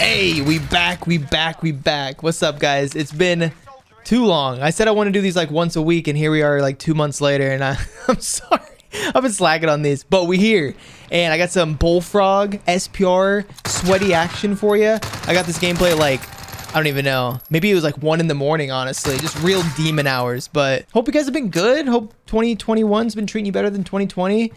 Hey, we back, we back, we back. What's up, guys? It's been too long. I said I want to do these like once a week, and here we are like two months later, and I, I'm sorry. I've been slacking on these, but we here. And I got some Bullfrog SPR sweaty action for you. I got this gameplay like I don't even know. Maybe it was like one in the morning, honestly. Just real demon hours. But hope you guys have been good. Hope 2021's been treating you better than 2020.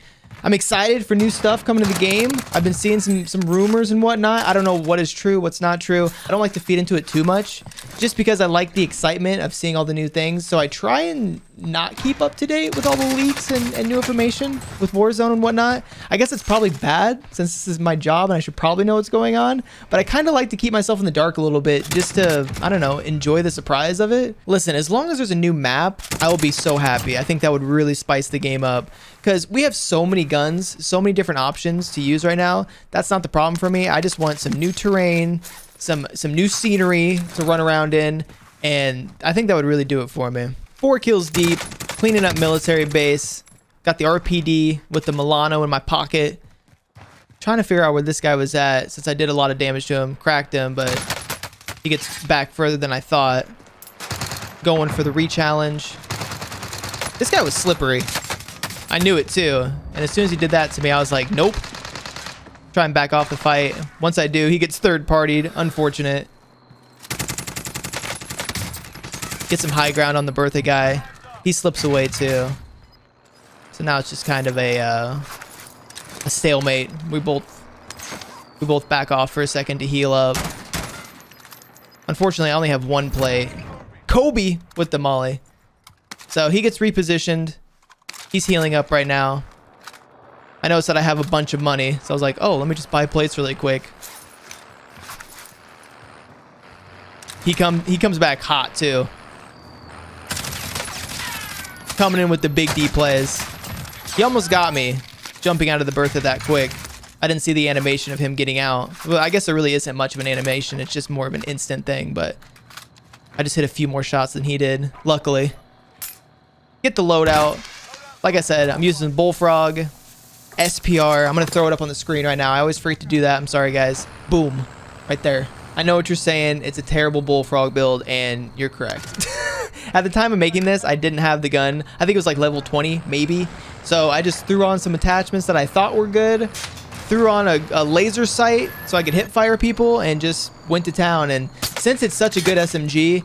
I'm excited for new stuff coming to the game. I've been seeing some some rumors and whatnot. I don't know what is true, what's not true. I don't like to feed into it too much, just because I like the excitement of seeing all the new things. So I try and not keep up to date with all the leaks and, and new information with Warzone and whatnot. I guess it's probably bad since this is my job and I should probably know what's going on. But I kind of like to keep myself in the dark a little bit just to, I don't know, enjoy the surprise of it. Listen, as long as there's a new map, I will be so happy. I think that would really spice the game up because we have so many guns, so many different options to use right now. That's not the problem for me. I just want some new terrain, some some new scenery to run around in, and I think that would really do it for me. Four kills deep, cleaning up military base. Got the RPD with the Milano in my pocket. Trying to figure out where this guy was at since I did a lot of damage to him. Cracked him, but he gets back further than I thought. Going for the re-challenge. This guy was slippery. I knew it too. And as soon as he did that to me, I was like, nope. Try and back off the fight. Once I do, he gets third partied. Unfortunate. Get some high ground on the birthday guy. He slips away too. So now it's just kind of a uh, a stalemate. We both we both back off for a second to heal up. Unfortunately, I only have one play. Kobe with the molly. So he gets repositioned. He's healing up right now. I noticed that I have a bunch of money, so I was like, oh, let me just buy plates really quick. He come he comes back hot too. Coming in with the big D plays. He almost got me jumping out of the bertha that quick. I didn't see the animation of him getting out. Well, I guess there really isn't much of an animation. It's just more of an instant thing, but I just hit a few more shots than he did, luckily. Get the loadout. Like I said, I'm using Bullfrog, SPR. I'm going to throw it up on the screen right now. I always freak to do that. I'm sorry, guys. Boom. Right there. I know what you're saying. It's a terrible Bullfrog build, and you're correct. At the time of making this, I didn't have the gun. I think it was like level 20, maybe. So I just threw on some attachments that I thought were good. Threw on a, a laser sight so I could hip fire people and just went to town. And since it's such a good SMG,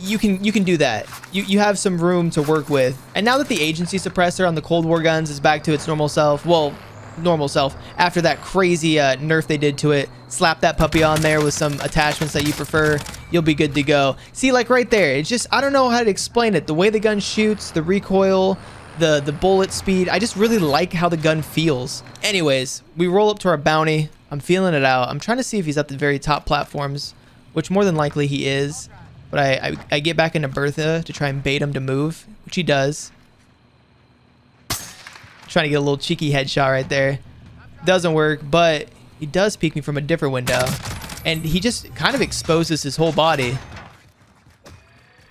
you can you can do that. You you have some room to work with. And now that the agency suppressor on the Cold War guns is back to its normal self, well, normal self after that crazy uh, nerf they did to it. Slap that puppy on there with some attachments that you prefer. You'll be good to go. See, like right there, it's just I don't know how to explain it. The way the gun shoots, the recoil, the the bullet speed. I just really like how the gun feels. Anyways, we roll up to our bounty. I'm feeling it out. I'm trying to see if he's at the very top platforms, which more than likely he is. But I, I, I get back into Bertha to try and bait him to move, which he does. Trying to get a little cheeky headshot right there. Doesn't work, but he does peek me from a different window. And he just kind of exposes his whole body.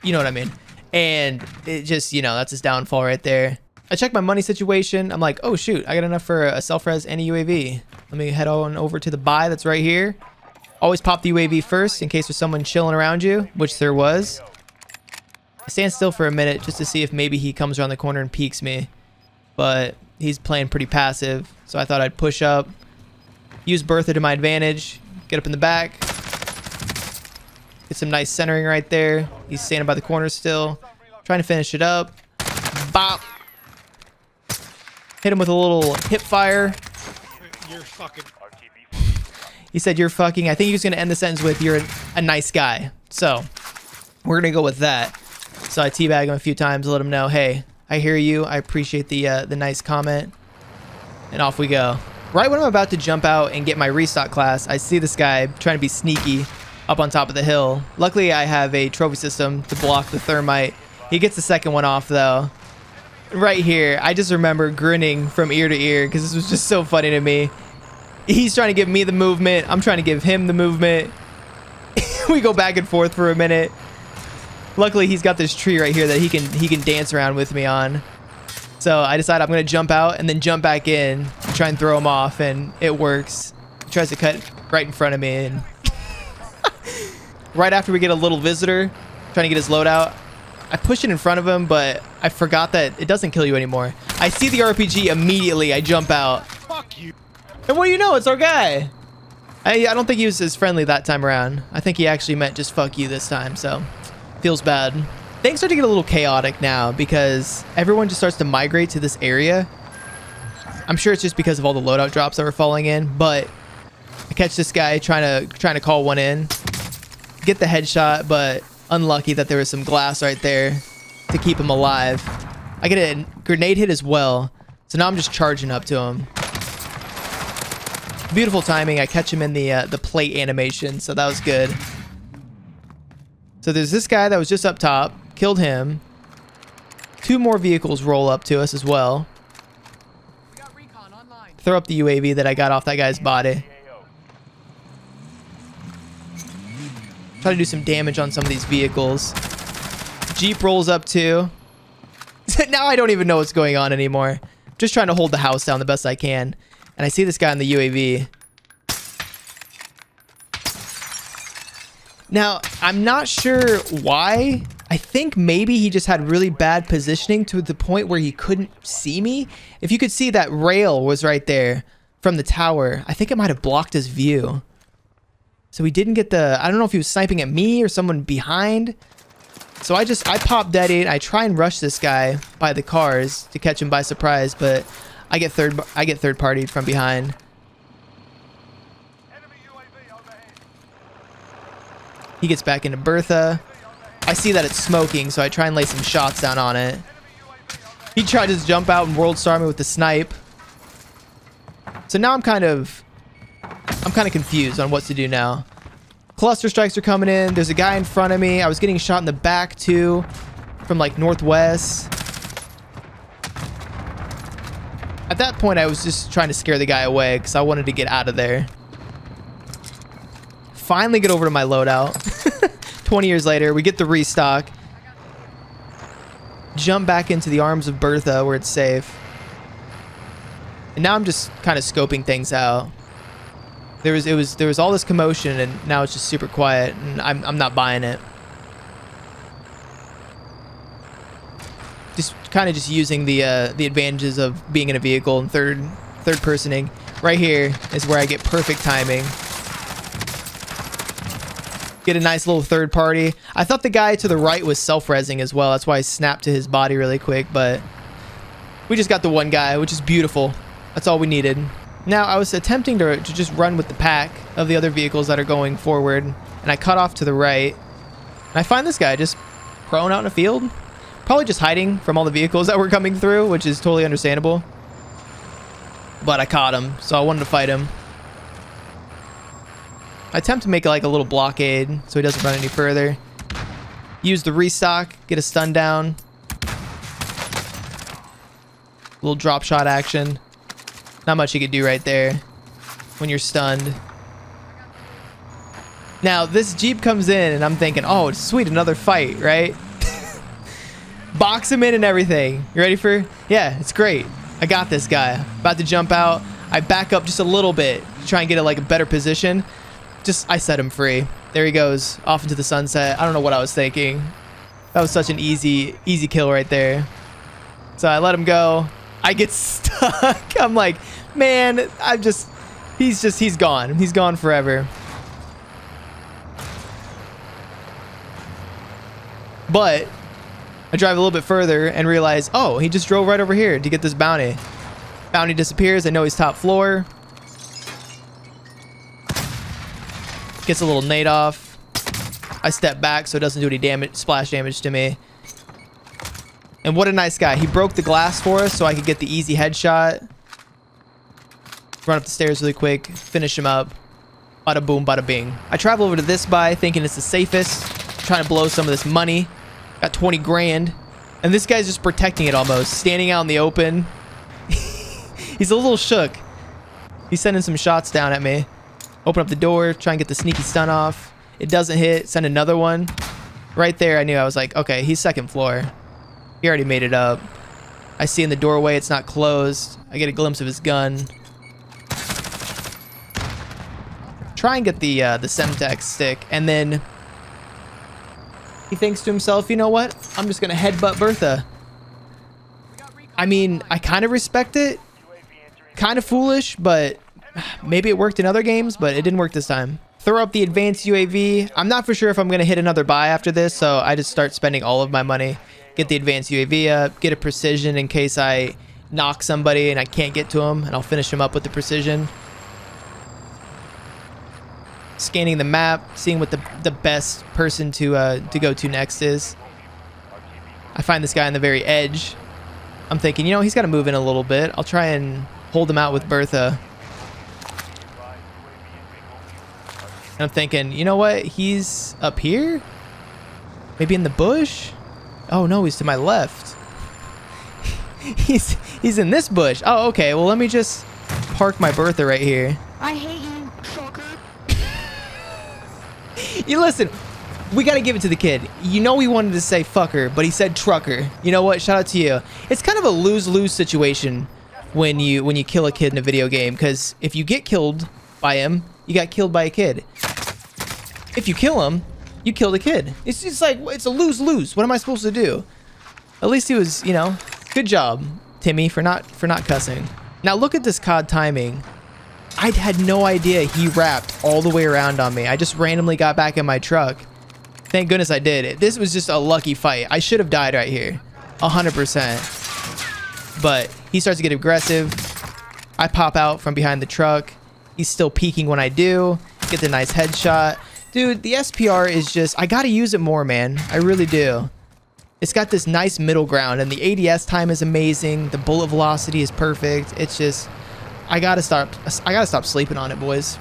You know what I mean? And it just, you know, that's his downfall right there. I check my money situation. I'm like, oh shoot, I got enough for a self-res and a UAV. Let me head on over to the buy that's right here. Always pop the UAV first in case there's someone chilling around you, which there was. I stand still for a minute just to see if maybe he comes around the corner and peeks me. But he's playing pretty passive, so I thought I'd push up, use Bertha to my advantage, get up in the back, get some nice centering right there. He's standing by the corner still, trying to finish it up. Bop. Hit him with a little hip fire. You're fucking. He said, you're fucking, I think he was going to end the sentence with, you're a, a nice guy. So, we're going to go with that. So I teabag him a few times, let him know, hey, I hear you. I appreciate the uh, the nice comment. And off we go. Right when I'm about to jump out and get my restock class, I see this guy trying to be sneaky up on top of the hill. Luckily, I have a trophy system to block the thermite. He gets the second one off, though. Right here, I just remember grinning from ear to ear because this was just so funny to me. He's trying to give me the movement. I'm trying to give him the movement. we go back and forth for a minute. Luckily, he's got this tree right here that he can he can dance around with me on. So I decide I'm going to jump out and then jump back in, try and throw him off, and it works. He tries to cut right in front of me, and right after we get a little visitor, trying to get his loadout. I push it in front of him, but I forgot that it doesn't kill you anymore. I see the RPG immediately. I jump out. Fuck you. And what do you know? It's our guy. I, I don't think he was as friendly that time around. I think he actually meant just fuck you this time, so feels bad. Things start to get a little chaotic now because everyone just starts to migrate to this area. I'm sure it's just because of all the loadout drops that were falling in, but I catch this guy trying to trying to call one in. Get the headshot, but unlucky that there was some glass right there to keep him alive. I get a grenade hit as well, so now I'm just charging up to him. Beautiful timing. I catch him in the uh, the plate animation, so that was good. So there's this guy that was just up top. Killed him. Two more vehicles roll up to us as well. Throw up the UAV that I got off that guy's body. Try to do some damage on some of these vehicles. Jeep rolls up too. now I don't even know what's going on anymore. Just trying to hold the house down the best I can. And I see this guy on the UAV. Now, I'm not sure why. I think maybe he just had really bad positioning to the point where he couldn't see me. If you could see that rail was right there from the tower, I think it might have blocked his view. So he didn't get the, I don't know if he was sniping at me or someone behind. So I just, I pop dead eight. I try and rush this guy by the cars to catch him by surprise, but I get third, I get third partied from behind. He gets back into Bertha. I see that it's smoking, so I try and lay some shots down on it. He tried to jump out and world star me with the snipe. So now I'm kind of... I'm kind of confused on what to do now. Cluster strikes are coming in. There's a guy in front of me. I was getting shot in the back, too. From, like, northwest. At that point, I was just trying to scare the guy away because I wanted to get out of there. Finally get over to my loadout. 20 years later, we get the restock. Jump back into the arms of Bertha where it's safe. And now I'm just kind of scoping things out. There was it was there was all this commotion and now it's just super quiet and I'm I'm not buying it. Just kind of just using the uh, the advantages of being in a vehicle and third third personing. Right here is where I get perfect timing. Get a nice little third party. I thought the guy to the right was self-resing as well. That's why I snapped to his body really quick, but we just got the one guy, which is beautiful. That's all we needed. Now, I was attempting to, to just run with the pack of the other vehicles that are going forward, and I cut off to the right. And I find this guy just prone out in a field. Probably just hiding from all the vehicles that were coming through, which is totally understandable. But I caught him, so I wanted to fight him. I attempt to make like a little blockade so he doesn't run any further. Use the restock, get a stun down. Little drop shot action. Not much you could do right there when you're stunned. Now, this Jeep comes in and I'm thinking, oh, it's sweet, another fight, right? Box him in and everything. You ready for? Yeah, it's great. I got this guy. About to jump out. I back up just a little bit to try and get a, like a better position just I set him free. There he goes, off into the sunset. I don't know what I was thinking. That was such an easy, easy kill right there. So I let him go. I get stuck. I'm like, man, I'm just, he's just, he's gone. He's gone forever. But I drive a little bit further and realize, oh, he just drove right over here to get this bounty. Bounty disappears. I know he's top floor. Gets a little nade off. I step back so it doesn't do any damage, splash damage to me. And what a nice guy. He broke the glass for us so I could get the easy headshot. Run up the stairs really quick. Finish him up. Bada boom, bada bing. I travel over to this buy thinking it's the safest. Trying to blow some of this money. Got 20 grand. And this guy's just protecting it almost. Standing out in the open. He's a little shook. He's sending some shots down at me. Open up the door, try and get the sneaky stun off. It doesn't hit. Send another one. Right there, I knew I was like, okay, he's second floor. He already made it up. I see in the doorway it's not closed. I get a glimpse of his gun. Try and get the uh, the Semtex stick, and then He thinks to himself, you know what? I'm just gonna headbutt Bertha. I mean, I kind of respect it. Kind of foolish, but maybe it worked in other games, but it didn't work this time. Throw up the advanced UAV. I'm not for sure if I'm going to hit another buy after this, so I just start spending all of my money. Get the advanced UAV up, get a precision in case I knock somebody and I can't get to him, and I'll finish him up with the precision. Scanning the map, seeing what the, the best person to, uh, to go to next is. I find this guy on the very edge. I'm thinking, you know, he's got to move in a little bit. I'll try and hold him out with Bertha. I'm thinking, you know what? He's up here? Maybe in the bush? Oh no, he's to my left. he's he's in this bush. Oh, okay. Well, let me just park my Bertha right here. I hate you, fucker. You listen, we got to give it to the kid. You know he wanted to say fucker, but he said trucker. You know what? Shout out to you. It's kind of a lose-lose situation when you when you kill a kid in a video game because if you get killed by him, you got killed by a kid. If you kill him, you kill the kid. It's just like it's a lose-lose. What am I supposed to do? At least he was, you know, good job, Timmy, for not for not cussing. Now look at this COD timing. I had no idea he wrapped all the way around on me. I just randomly got back in my truck. Thank goodness I did. This was just a lucky fight. I should have died right here. 100%. But he starts to get aggressive. I pop out from behind the truck. He's still peeking when I do. Get the nice headshot. Dude, the SPR is just... I gotta use it more, man. I really do. It's got this nice middle ground, and the ADS time is amazing. The bullet velocity is perfect. It's just... I gotta stop. I gotta stop sleeping on it, boys.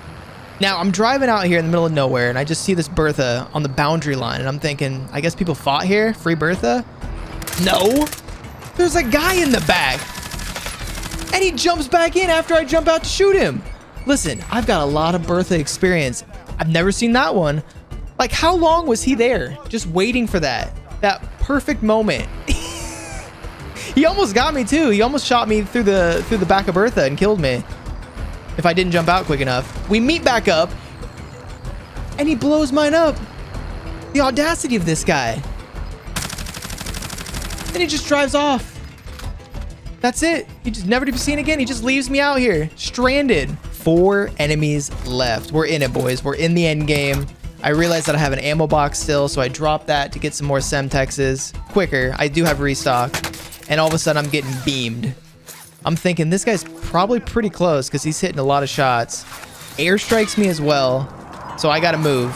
Now I'm driving out here in the middle of nowhere, and I just see this Bertha on the boundary line, and I'm thinking, I guess people fought here. Free Bertha? No. There's a guy in the back, and he jumps back in after I jump out to shoot him. Listen, I've got a lot of Bertha experience. I've never seen that one. Like, how long was he there, just waiting for that? That perfect moment. He almost got me too. He almost shot me through the through the back of Bertha and killed me. If I didn't jump out quick enough. We meet back up. And he blows mine up. The audacity of this guy. And he just drives off. That's it. He just never to be seen again. He just leaves me out here. Stranded. Four enemies left. We're in it, boys. We're in the end game. I realized that I have an ammo box still, so I dropped that to get some more Semtexes quicker. I do have restock and all of a sudden I'm getting beamed. I'm thinking this guy's probably pretty close because he's hitting a lot of shots. Air strikes me as well, so I gotta move.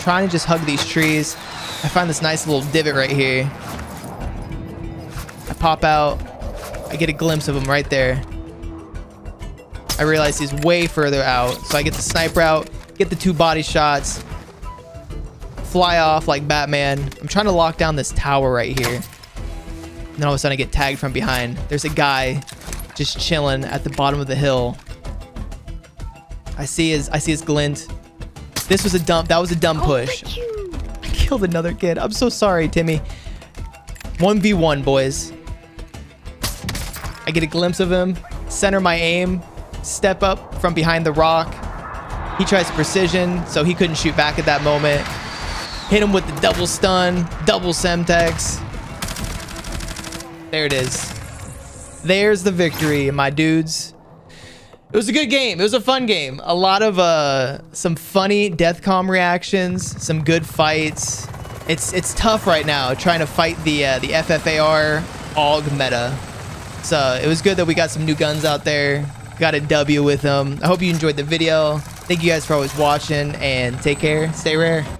trying to just hug these trees. I find this nice little divot right here. I pop out. I get a glimpse of him right there. I realize he's way further out, so I get the sniper out, get the two body shots, fly off like Batman. I'm trying to lock down this tower right here. And then all of a sudden I get tagged from behind. There's a guy just chilling at the bottom of the hill. I see his I see his glint. This was a dump. That was a dumb oh, push. Oh, I killed another kid. I'm so sorry, Timmy. 1v1, boys. I get a glimpse of him, center my aim, step up from behind the rock. He tries precision, so he couldn't shoot back at that moment. Hit him with the double stun, double semtex. There it is. There's the victory, my dudes. It was a good game. It was a fun game. A lot of uh some funny deathcom reactions, some good fights. It's it's tough right now trying to fight the uh, the FFAR AUG meta. So it was good that we got some new guns out there. Got a W with them. I hope you enjoyed the video. Thank you guys for always watching and take care. Stay rare.